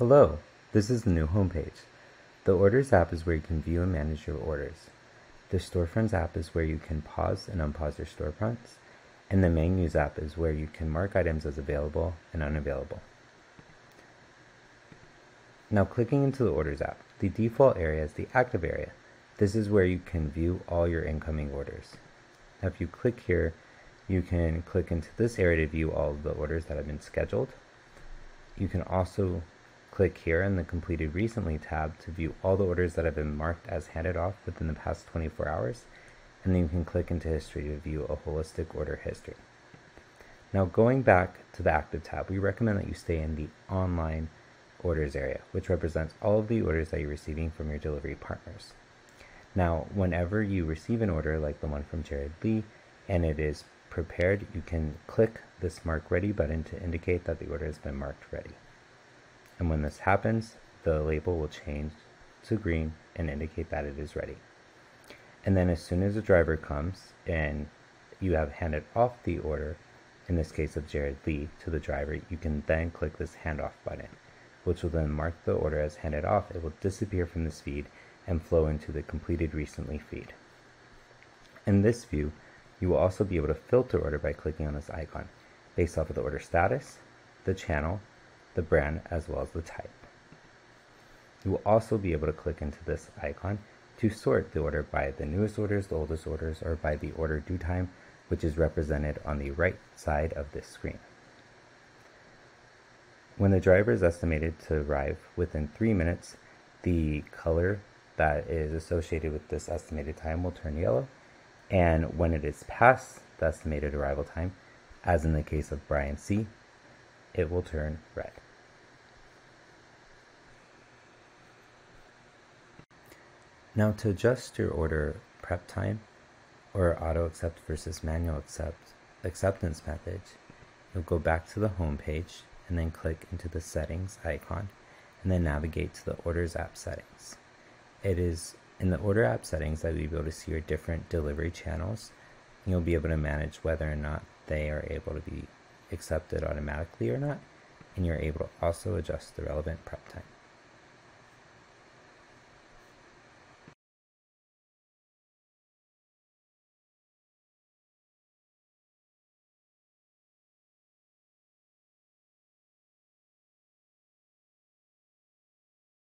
Hello, this is the new homepage. The Orders app is where you can view and manage your orders. The Storefronts app is where you can pause and unpause your storefronts. And the Menus app is where you can mark items as available and unavailable. Now clicking into the Orders app, the default area is the active area. This is where you can view all your incoming orders. Now if you click here, you can click into this area to view all of the orders that have been scheduled. You can also Click here in the Completed Recently tab to view all the orders that have been marked as handed off within the past 24 hours, and then you can click into History to view a holistic order history. Now going back to the Active tab, we recommend that you stay in the Online Orders area, which represents all of the orders that you're receiving from your delivery partners. Now, whenever you receive an order like the one from Jared Lee and it is prepared, you can click this Mark Ready button to indicate that the order has been marked ready. And when this happens, the label will change to green and indicate that it is ready. And then as soon as the driver comes and you have handed off the order, in this case of Jared Lee, to the driver, you can then click this handoff button, which will then mark the order as handed off. It will disappear from this feed and flow into the completed recently feed. In this view, you will also be able to filter order by clicking on this icon based off of the order status, the channel, the brand as well as the type. You will also be able to click into this icon to sort the order by the newest orders, the oldest orders, or by the order due time, which is represented on the right side of this screen. When the driver is estimated to arrive within three minutes, the color that is associated with this estimated time will turn yellow. And when it is past the estimated arrival time, as in the case of Brian C., it will turn red. Now to adjust your order prep time or auto accept versus manual accept acceptance method, you'll go back to the home page and then click into the settings icon and then navigate to the orders app settings. It is in the order app settings that you'll be able to see your different delivery channels. You'll be able to manage whether or not they are able to be accepted automatically or not, and you're able to also adjust the relevant prep time.